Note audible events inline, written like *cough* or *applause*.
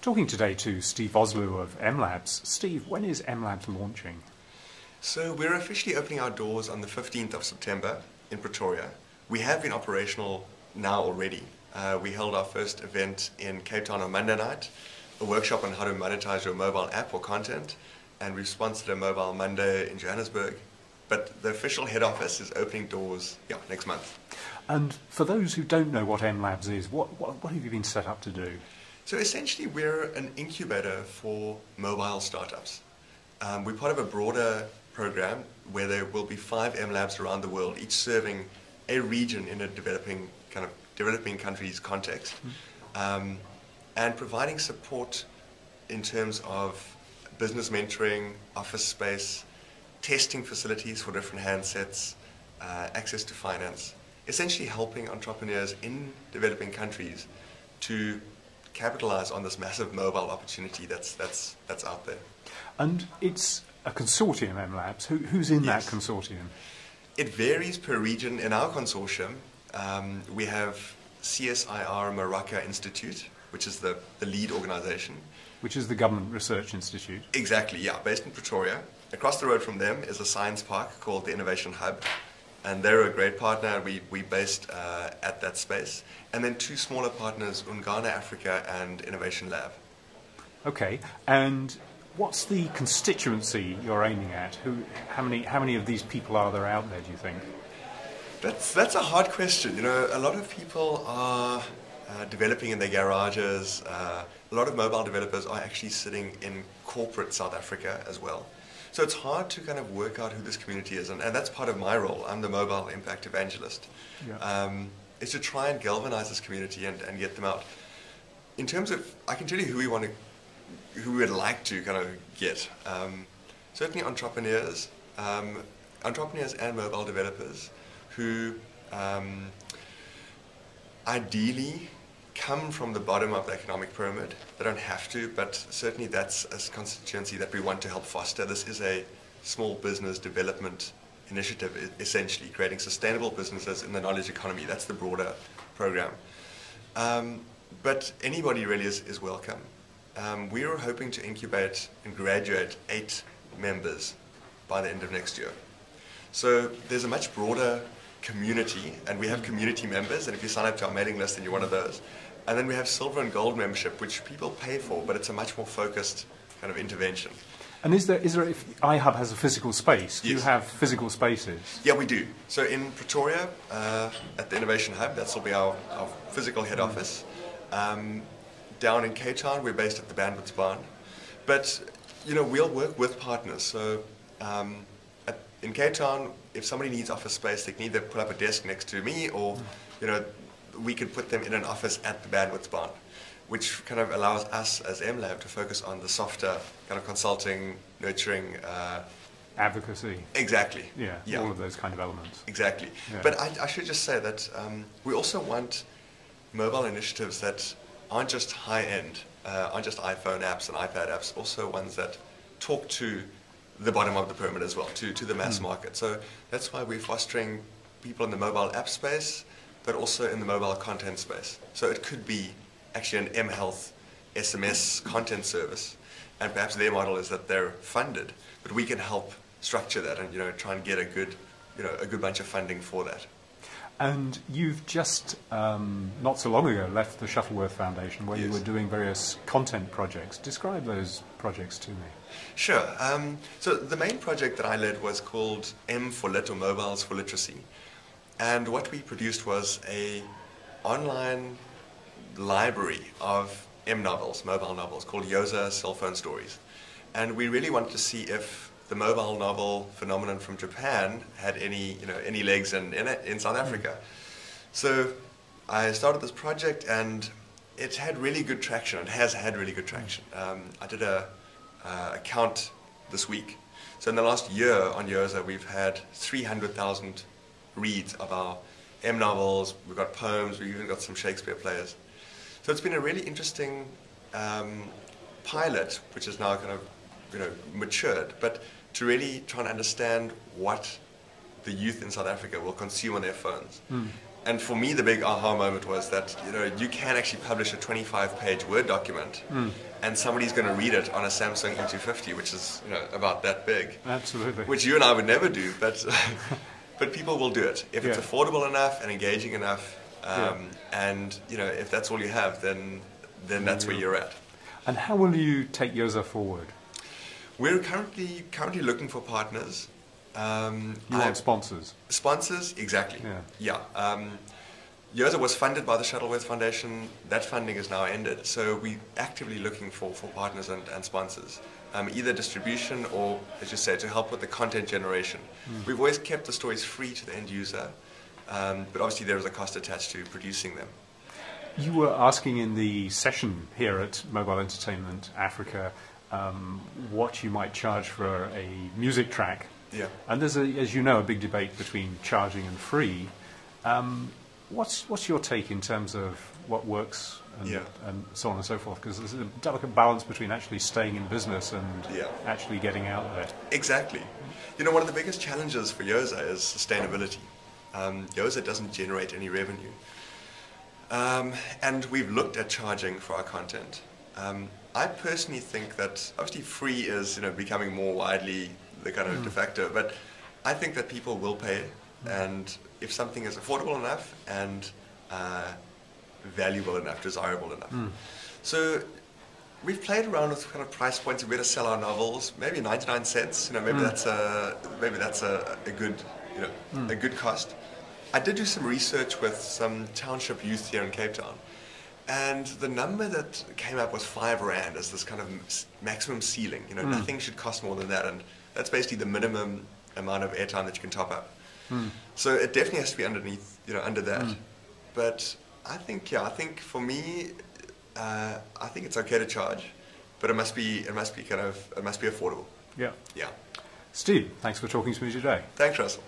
Talking today to Steve Vosloo of MLabs. Steve, when is MLabs launching? So we're officially opening our doors on the 15th of September in Pretoria. We have been operational now already. Uh, we held our first event in Cape Town on Monday night, a workshop on how to monetize your mobile app or content, and we've sponsored a Mobile Monday in Johannesburg. But the official head office is opening doors yeah, next month. And for those who don't know what MLabs is, what, what, what have you been set up to do? So essentially, we're an incubator for mobile startups. Um, we're part of a broader program where there will be five MLabs around the world, each serving a region in a developing kind of developing countries context, mm. um, and providing support in terms of business mentoring, office space, testing facilities for different handsets, uh, access to finance, essentially helping entrepreneurs in developing countries to capitalize on this massive mobile opportunity that's, that's, that's out there. And it's a consortium, MLabs. Who, who's in yes. that consortium? It varies per region. In our consortium, um, we have CSIR Meraka Institute, which is the, the lead organization. Which is the Government Research Institute. Exactly, yeah, based in Pretoria. Across the road from them is a science park called the Innovation Hub, and they're a great partner. We, we based uh, at that space. And then two smaller partners, Ungana-Afrika and Innovation Lab. Okay, and what's the constituency you're aiming at? Who, how, many, how many of these people are there out there, do you think? That's, that's a hard question. You know, a lot of people are uh, developing in their garages. Uh, a lot of mobile developers are actually sitting in corporate South Africa as well. So it's hard to kind of work out who this community is, and, and that's part of my role. I'm the mobile impact evangelist. Yeah. Um, is to try and galvanize this community and, and get them out. In terms of, I can tell you who we want to, who we would like to kind of get. Um, certainly entrepreneurs, um, entrepreneurs and mobile developers who um, ideally come from the bottom of the economic pyramid. They don't have to, but certainly that's a constituency that we want to help foster. This is a small business development initiative, essentially, creating sustainable businesses in the knowledge economy. That's the broader program. Um, but anybody really is, is welcome. Um, we are hoping to incubate and graduate eight members by the end of next year. So there's a much broader community, and we have community members, and if you sign up to our mailing list, then you're one of those. And then we have silver and gold membership, which people pay for, but it's a much more focused kind of intervention. And is there, is there if iHub has a physical space, do yes. you have physical spaces? Yeah, we do. So in Pretoria, uh, at the Innovation Hub, that will be our, our physical head office. Um, down in Cape Town, we're based at the Bandwidth Barn. But, you know, we'll work with partners. So um, at, in Cape Town, if somebody needs office space, they can either put up a desk next to me or, you know, we could put them in an office at the bandwidth barn, which kind of allows us as MLab to focus on the softer kind of consulting, nurturing. Uh, Advocacy. Exactly. Yeah, yeah, all of those kind of elements. Exactly. Yeah. But I, I, should just say that um, we also want mobile initiatives that aren't just high end, uh, aren't just iPhone apps and iPad apps, also ones that talk to the bottom of the pyramid as well, to, to the mass mm. market. So that's why we're fostering people in the mobile app space but also in the mobile content space. So it could be actually an mHealth SMS content service, and perhaps their model is that they're funded, but we can help structure that and you know try and get a good you know a good bunch of funding for that. And you've just um, not so long ago left the Shuttleworth Foundation, where yes. you were doing various content projects. Describe those projects to me. Sure. Um, so the main project that I led was called m4Lit or Mobiles for Literacy. And what we produced was a online library of M novels, mobile novels, called Yoza Cell Phone Stories. And we really wanted to see if the mobile novel phenomenon from Japan had any, you know, any legs in, in, it, in South hmm. Africa. So I started this project and it had really good traction. It has had really good traction. Um, I did a, uh, a count this week. So in the last year on Yoza, we've had 300,000 reads of our M novels, we've got poems, we've even got some Shakespeare players. So it's been a really interesting um, pilot, which is now kind of you know matured, but to really try and understand what the youth in South Africa will consume on their phones. Mm. and for me, the big aha moment was that you know you can actually publish a 25-page Word document, Hmm. and somebody's going to read it on a Samsung E250, which is you know about that big. Absolutely. Which you and I would never do, but *laughs* but people will do it if it's affordable enough and engaging enough, um, Yeah. and you know if that's all you have, then then that's where you're at. and how will you take Yoza forward? We're currently currently looking for partners. Um, You want sponsors? sponsors? Exactly. Yeah. Yeah. Um, Yoza was funded by the Shuttleworth Foundation. That funding is now ended, so we're actively looking for, for partners and, and sponsors, um, either distribution or, as you say, to help with the content generation. We've always kept the stories free to the end user, um, but obviously there is a cost attached to producing them. You were asking in the session here at Mobile Entertainment Africa um, what you might charge for a music track. Yeah. And there's, a, as you know, a big debate between charging and free. Um, what's, what's your take in terms of what works and, Yeah. and so on and so forth? Because there's a delicate balance between actually staying in business and Yeah. actually getting out there. Exactly. You know, one of the biggest challenges for Yoza is sustainability. Um, Yoza doesn't generate any revenue. Um, and we've looked at charging for our content. Um, I personally think that obviously free is you know becoming more widely the kind of de facto, but I think that people will pay, and if something is affordable enough and uh, valuable enough, desirable enough. Hmm. So we've played around with kind of price points of where to sell our novels. Maybe 99 cents. You know, maybe hmm. that's a maybe that's a, a good you know hmm. a good cost. I did do some research with some township youth here in Cape Town, and the number that came up was five rand as this kind of maximum ceiling. You know, nothing should cost more than that, and that's basically the minimum amount of airtime that you can top up. So it definitely has to be underneath, you know, under that. But I think, yeah, I think for me, uh, I think it's okay to charge, but it must be, it must be kind of, it must be affordable. Yeah. Yeah. Steve, thanks for talking to me today. Thanks, Russell.